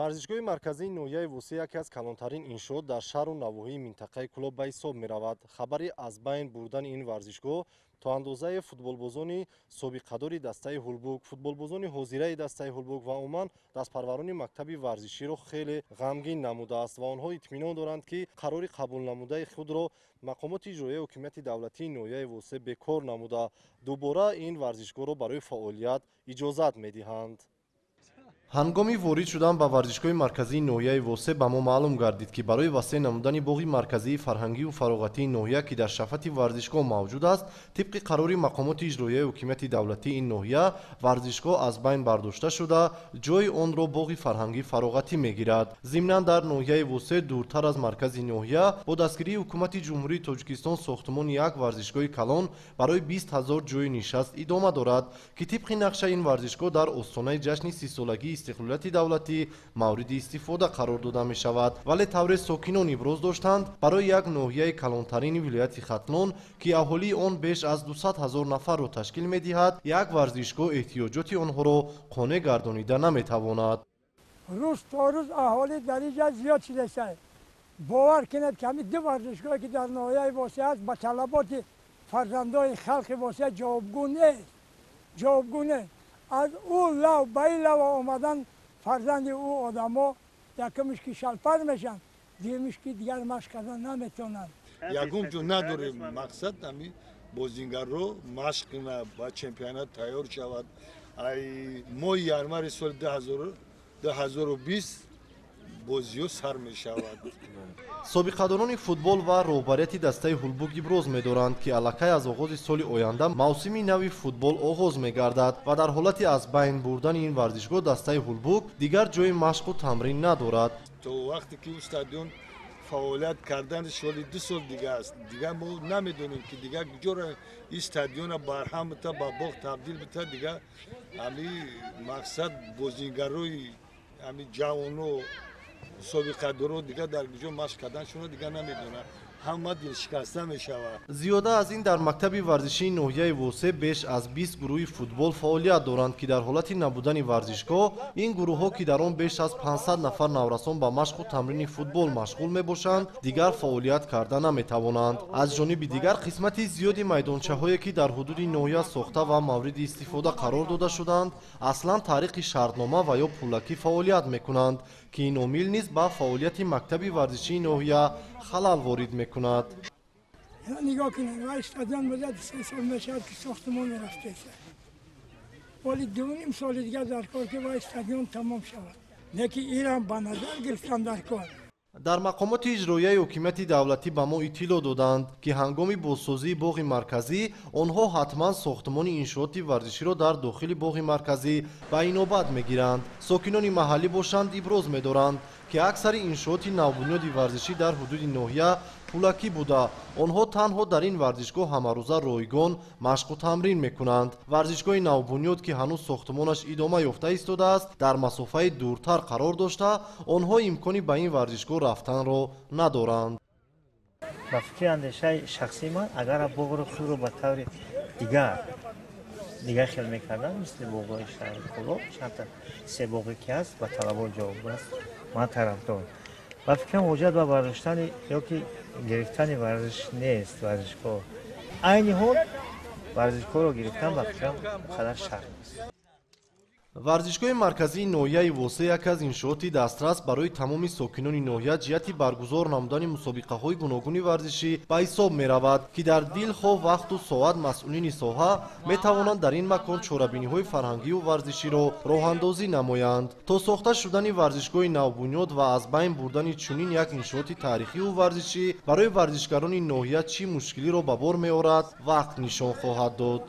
варзишгоҳи марказии ноҳияи вусе яке аз калонтарин иншоот дар шаҳру навоҳии минтақаи кӯлоб ба ҳисоб меравад. Хабари аз байн бурдани ин варзишгоҳ то андозае футболбозони собиқадори дастаи ҳулбук футболбозони ҳозираи дастаи ҳулбук ва умуман дастпарварони мактаби варзиширо хеле ғамгин намудааст ва онҳо итминон доранд ки қарори қабул намудаи худро мақомоти иҷроияи ҳокимияти давлатии ноҳияи вусе бекор намуда. Дубора ин варзишгоҳро барои фаъолият иҷозат медиҳанд ҳангоми ворид шудан ба варзишгоҳи марказии ноҳияи восе ба мо маълум гардид ки барои васеъ намудани боғи марказии фарҳангиву фароғатии ноҳия ки дар шафати варзишгоҳ мавҷуд аст тибқи қарори мақомоти иҷроияи ҳокимияти давлатии ин ноҳия варзишгоҳ аз байн бардошта шуда ҷои онро боғи фарҳангӣ фароғатӣ мегирад. Зимнан дар ноҳияи восе дуртар аз маркази ноҳия бо дастгирии ҳукумати ҷумҳурии тоҷикистон сохтумони як варзишгоҳи калон барои бист ҳазор ҷойи нишаст идома дорад ки тибқи нақша ин варзишгоҳ дар остонаи ҷашни сисолагии استقلالات دولتی مورد استفاده قرار داده می شود. ولی طور ساکنان ابراز داشتند برای یک ناحیه کلانترین ولایت ختلون که اهالی آن بیش از 200 هزار نفر را تشکیل می دهد یک ورزشگاه احتیاجات آنها را قانع گردانیده نمی تواند. روز تا روز اهالی در اینجا زیاد شده باور کند که همین دو ورزشگاه که در ناحیه واسه است با طلبات فرزندای خلق واسه جوابگو نیست. جوابگو аз ӯ лав ба ин лав омадан фарзанди ӯ одамо якумиш ки шалпар мешанд дуюмиш ки дигар машқ кардан наметавонанд якумчун надорем мақсад ами бозингарро машқ куна ба чемпионат тайёр шавад. Ай моҳи ярмари соли 2020 بوزیو سر می شود. سابی فوتبال و روبریت دسته هلبو بروز می دارند که علاقه از آغاز سال آینده موسم نوی فوتبال آغاز می گردد و در حالت از بین بردن این وردشگو دسته هلبو دیگر جای مشق و تمرین ندارد. تو وقتی که استادیون فعالیت کردن شوالی دو سال دیگه است. دیگه ما نمی دونیم که دیگه جور استادیون برهم تا با باق تبدیل بتا دیگه همی مقصد بوزینگروی همی جوانو سابقه درو دیگه در گجو مشق کردن شون دیگه نمی‌دونه همه دلشکسته می شود زیاده از این در مکتب ورزشی نوحیه ووسه بیش از 20 گروه فوتبال فعالیت دارند که در حالت نبودن ورزشگاه این گروه ها که در آن بیش از 500 نفر نورسان به مشق و تمرین فوتبال مشغول می باشند دیگر فعالیت کرده نمی توانند از جانب دیگر قسمتی زیادی میدانچه هایی که در حدود نوحیه ساخته و مورد استفاده قرار داده شدند اصلا طریق شرطنامه و یا پولکی فعالیت می کنند که این امیل نیز با فعالیت مکتب ورزشی نوحیه خلل وارد می ворид мекунад нигоҳ кунед ва стадион буда се сол мешавад ки сохтмон рафтеса оли дуним соли дигар дар кор ки ва стадион тамом шавад не ки инам ба назар гирифтам дар кор дар мақомоти иҷроияи ҳокимияти давлатӣ ба мо иттилоъ доданд ки ҳангоми бозсозии боғи марказӣ онҳо ҳатман сохтмони иншооти варзиширо дар дохили боғи марказӣ ба инобат мегиранд сокинони маҳаллӣ бошанд иброз медоранд ки аксари иншооти навбунёди варзишӣ дар ҳудуди ноҳия پولکی بوده آنها تنها در این ورزشگاه همروزه رایگان مشق و تمرین می‌کنند. ورزشگاه نوبنیاد که هنوز ساختمانش ادامه یافته ایستاده است در مسافه دورتر قرار داشته. آنها امکانی به این ورزشگاه رفتن را ندارند. با فکر اندیشه شخصی من اگر بغر خود رو به طور دیگر دیگر خیلی می‌کردم مثل باغای شهر چون تا سه باغی که هست و طلبا جواب است من طرفدار. با فکرم وجود به برداشتن یا که гирифтани варзиш нест варзишгоҳ айни ҳол варзишгоҳро гирифтан ба фикрам қадар шарм аст варзишгоҳи марказии ноҳияи восе яке аз иншооти дастрас барои тамоми сокинони ноҳия ҷиҳати баргузор намудани мусобиқаҳои гуногуни варзишӣ ба ҳисоб меравад ки дар дил хоҳ вақту соат масъулини соҳа метавонанд дар ин макон чорабиниҳои фарҳангиву варзиширо роҳандозӣ намоянд. То сохта шудани варзишгоҳи навбунёд ва аз байн бурдани чунин як иншооти таърихиву варзишӣ барои варзишгарони ноҳия чӣ мушкилиро ба бор меорад вақт нишон хоҳад дод